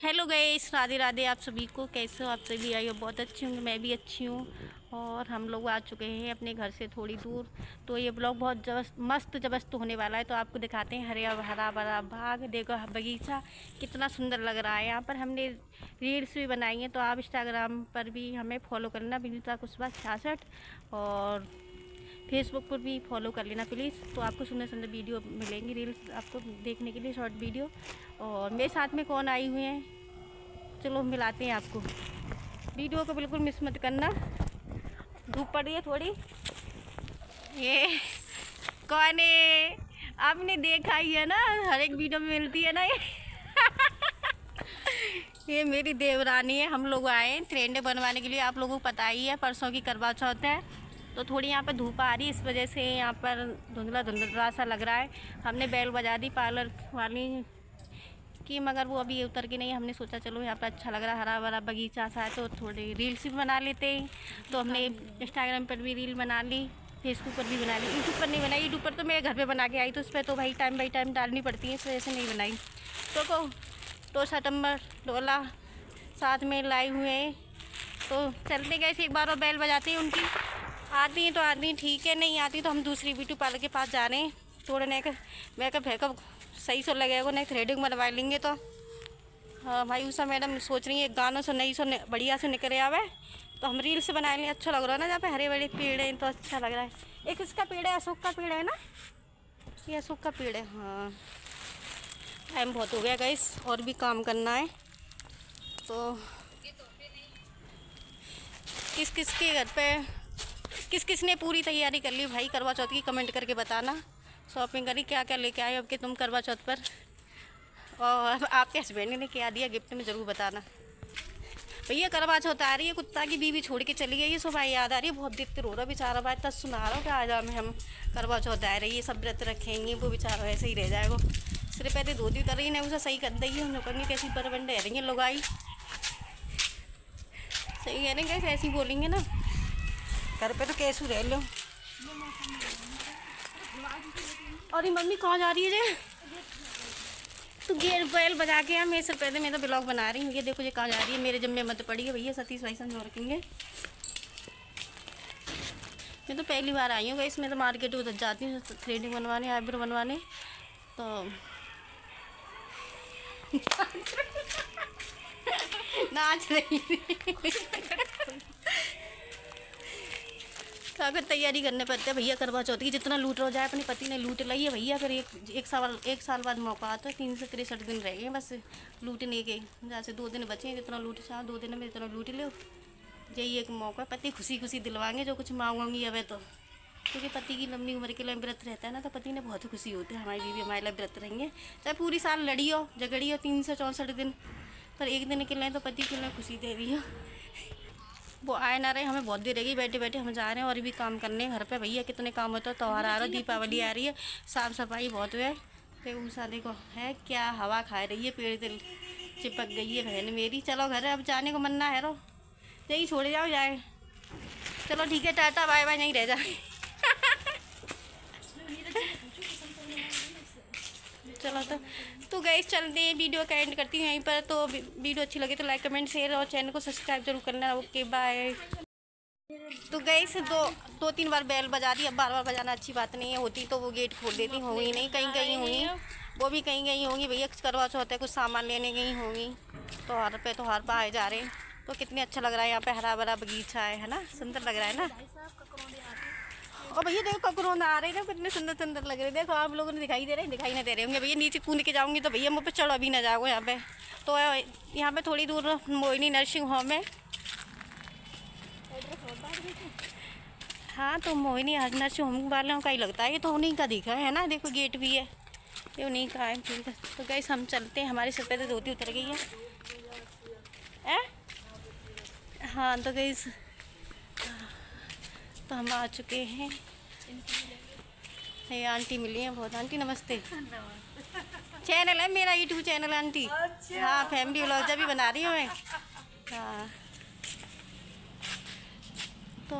Hello गए इस राधे राधे, आप सभी को कैसे हो? आप सभी आई हो? बहुत अच्छी हूँ, मैं भी अच्छी हूँ। और हम लोग आ चुके हैं अपने घर से थोड़ी दूर। तो ये ब्लॉग बहुत जबस्त मस्त जबस्त होने वाला है। तो आपको दिखाते हैं हरे हरा भरा बाग। देखो बगीचा कितना सुंदर लग रहा है। यहाँ पर हमने रील्स भी बनाई हैं। तो आप इंस्टाग्राम पर भी हमें फॉलो करना। विनीता कुशवाहा छियासठ। और फेसबुक पर भी फॉलो कर लेना प्लीज़ तो आपको सुंदर सुंदर वीडियो मिलेंगी रील्स आपको देखने के लिए शॉर्ट वीडियो और मेरे साथ में कौन आई हुए हैं? चलो, मिलाते हैं आपको. वीडियो को बिल्कुल मिस मत करना. धूप पड़ रही है थोड़ी. ये कौन है? आपने देखा ही है ना, हर एक वीडियो में मिलती है ना ये. ये मेरी देवरानी है, हम लोग आए हैं थ्रेड बनवाने के लिए. आप लोगों को पता ही है, परसों की करवा चौथ है. तो थोड़ी यहाँ पर धूप आ रही इस वजह से यहाँ पर धुंधला धुंधला सा लग रहा है। हमने बैल बजा दी पार्लर वाली की, मगर वो अभी उतर के नहीं, हमने सोचा चलो यहाँ पर अच्छा लग रहा हरा भरा बगीचा सा है तो थोड़ी रील्स भी बना लेते हैं। तो हमने इंस्टाग्राम पर भी रील बना ली फेसबुक पर भी बना ली। यूट्यूब पर नहीं बनाई यूट्यूब पर तो मेरे घर पे बना के आई तो उस पर तो भाई टाइम बाई टाइम डालनी पड़ती है, इस वजह से नहीं बनाई। तो को तो सितंबर डोला साथ में लाए हुए हैं। तो चलते गए एक बार और बैल बजाते हैं उनकी। आती हैं तो आती हैं ठीक है नहीं आती तो हम दूसरी ब्यूटी पार्लर के पास जा रहे हैं। थोड़ा नहीं कर मेकअप वेकअप सही से लगेगा नहीं थ्रेडिंग बनवा लेंगे तो। हाँ भाई उषा मैडम सोच रही है गानों से नई सो बढ़िया से निकले आवे। तो हम रील से बना लें अच्छा लग रहा है ना जहाँ पे हरे भरे पेड़ हैं तो अच्छा लग रहा है। एक इसका पेड़ है अशोक का पेड़ है ना? ये अशोक का पेड़ है हाँ। टाइम बहुत हो गया गैस और भी काम करना है। तो किस किस के घर पे? किस किस ने पूरी तैयारी कर ली? भाई करवा चौथ की कमेंट करके बताना। शॉपिंग करी क्या क्या लेके आए? अब के तुम करवा चौथ पर? और आपके हस्बैंड ने क्या दिया? गिफ्ट में ज़रूर बताना। भैया, करवा चौथ आ रही है। कुत्ता की बीवी छोड़ के चली गई है। सुबह याद आ रही है? बहुत दिक्कत रो रहा बेचारा। भाई तब सुना रहा हूँ कि आज हमें हम करवा चौथ आ रही है। सब व्रत रखेंगे। वो बेचारा ऐसे ही रह जाएगा। सिर्फ़ पहले धोती उतर रही है उसे सही कर दी। है कहेंगे कैसी परबंड रह रही है लोग आई सही कह रहे हैं कैसे ऐसी बोलेंगे ना? घर पे तो कैसे रह लो। और ये मम्मी कहाँ जा रही है जे तो गेर बैल बजा के मैं सिर पहले मैं तो ब्लॉग बना रही हूँ। ये देखो ये कहाँ जा रही है। मेरे जम्मे मत पड़ी है भैया, सतीश भाई समझो रखेंगे मैं तो पहली बार आई हूँ इसमें तो मार्केट उधर जाती हूँ थ्रेडिंग बनवाने, आईब्रो बनवाने तो नाच रही अगर तैयारी करने पड़ते हैं भैया करवा चौथ की, जितना लूट हो जाए अपने पति ने लूट ली है भैया, फिर एक एक साल एक साल बाद मौका आता है तीन सौ तिरसठ दिन रह गए बस, लूटने के जैसे दो दिन बचे हैं, जितना लूट चाह, दो दिन में जितना लूट लो। यही एक मौका, पति खुशी खुशी दिलवाएँगे, जो कुछ मांगूँगी अब तो। क्योंकि पति की लंबी उम्र के लिए व्रत रहता है ना तो पति ने बहुत खुशी होती है, हमारी बीवी हमारे लिए व्रत रहेंगे। चाहे पूरी साल लड़ी हो, झगड़ी हो, तीन सौ चौंसठ दिन, पर एक दिन के लिए तो पति के लिए खुशी दे रही हो। वो आए ना रहे हमें बहुत देर रहेगी बैठे बैठे हम जा रहे हैं और भी काम करने घर पे। भैया कितने काम होते हैं? त्यौहार आ रहा है दीपावली आ रही है साफ़ सफ़ाई बहुत हुआ है। उषा देखो है क्या हवा खा रही है? पेड़ दिल चिपक गई है बहन मेरी। चलो घर अब जाने को मन ना है रो यहीं छोड़े जाओ जाए। चलो ठीक है टाटा बाय बाय नहीं रह जाए चलो तो तो गई चलते हैं वीडियो का एंड करती हूँ यहीं पर। तो वीडियो अच्छी लगे तो लाइक कमेंट शेयर और चैनल को सब्सक्राइब ज़रूर करना। ओके बाय तो गई से दो दो तीन बार बैल बजा दी। अब बार बार बजाना अच्छी बात नहीं है। होती तो वो गेट खोल देती होंगी। नहीं कहीं कहीं होंगी। वो भी कहीं कहीं होंगी। भैया करवा चौथ है कुछ सामान लेने गई होंगी। तो हर पे तो हर पर आए जा रहे हैं। तो कितने अच्छा लग रहा है यहाँ पे हरा भरा बगीचा है है ना? सुंदर लग रहा है ना? और भैया देखो ककरोंद आ रहे थे कितने सुंदर सुंदर लग रहे देखो, आप लोगों ने दिखाई दे रहे हैं, दिखाई ना दे रहे होंगे। भैया नीचे कूद के जाऊँगी तो भैया मुझ पर चढ़ो अभी ना जाओ यहाँ पे। तो यहाँ पे थोड़ी दूर मोहिनी नर्सिंग होम है। हाँ तो मोहिनी नर्सिंग होम वालों का ही लगता है। ये तो उन्हीं का दिखा है ना, देखो गेट भी है। ये उन्हीं का है तो गैस हम चलते हैं। हमारे सर तो धोती उतर गई है। ए? हाँ तो गैस तो हम आ चुके हैं। ये आंटी मिली हैं बहुत। आंटी नमस्ते। चैनल है मेरा यूट्यूब चैनल आंटी। अच्छा। हाँ फैमिली व्लॉग भी बना रही हूँ मैं। हाँ। तो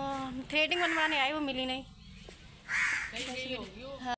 थ्रेडिंग बनवाने आए वो मिली नहीं। हाँ।